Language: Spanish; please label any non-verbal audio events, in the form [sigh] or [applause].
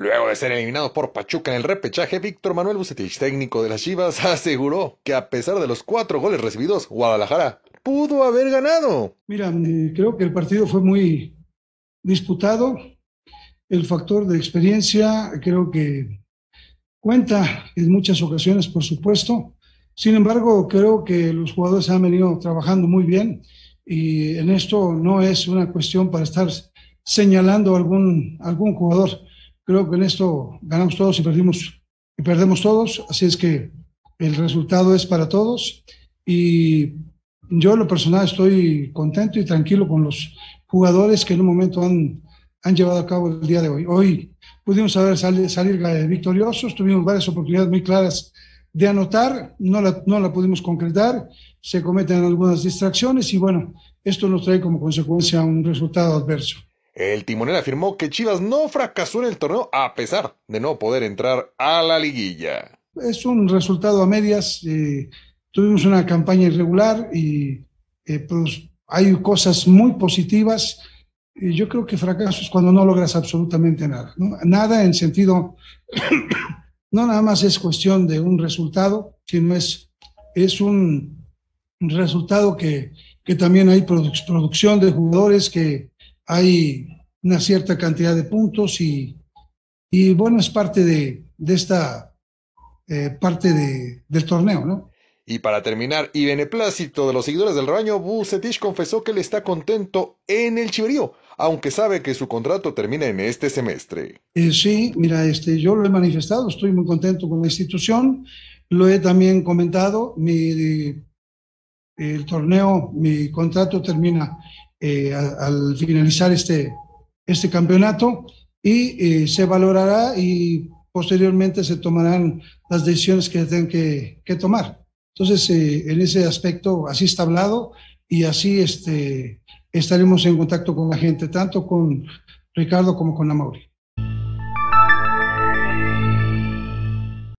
Luego de ser eliminado por Pachuca en el repechaje, Víctor Manuel Bucetich, técnico de las Chivas, [laughs] aseguró que a pesar de los cuatro goles recibidos, Guadalajara pudo haber ganado. Mira, eh, creo que el partido fue muy disputado. El factor de experiencia creo que cuenta en muchas ocasiones, por supuesto. Sin embargo, creo que los jugadores han venido trabajando muy bien y en esto no es una cuestión para estar señalando algún, algún jugador. Creo que en esto ganamos todos y perdimos y perdemos todos, así es que el resultado es para todos y yo en lo personal estoy contento y tranquilo con los jugadores que en un momento han, han llevado a cabo el día de hoy. Hoy pudimos saber salir, salir victoriosos, tuvimos varias oportunidades muy claras de anotar, no la, no la pudimos concretar, se cometen algunas distracciones y bueno, esto nos trae como consecuencia un resultado adverso. El timonel afirmó que Chivas no fracasó en el torneo a pesar de no poder entrar a la liguilla. Es un resultado a medias. Eh, tuvimos una campaña irregular y eh, pues hay cosas muy positivas. Y yo creo que fracaso es cuando no logras absolutamente nada. Nada en sentido, [coughs] no nada más es cuestión de un resultado, sino es, es un resultado que, que también hay producción de jugadores que hay una cierta cantidad de puntos y, y bueno, es parte de, de esta eh, parte de, del torneo, ¿no? Y para terminar, y beneplácito de los seguidores del rebaño, Bucetich confesó que él está contento en el chiverío, aunque sabe que su contrato termina en este semestre. Eh, sí, mira, este, yo lo he manifestado, estoy muy contento con la institución, lo he también comentado, mi, el torneo, mi contrato termina eh, al finalizar este, este campeonato y eh, se valorará y posteriormente se tomarán las decisiones que tengan que, que tomar. Entonces, eh, en ese aspecto, así está hablado y así este, estaremos en contacto con la gente, tanto con Ricardo como con la Mauri.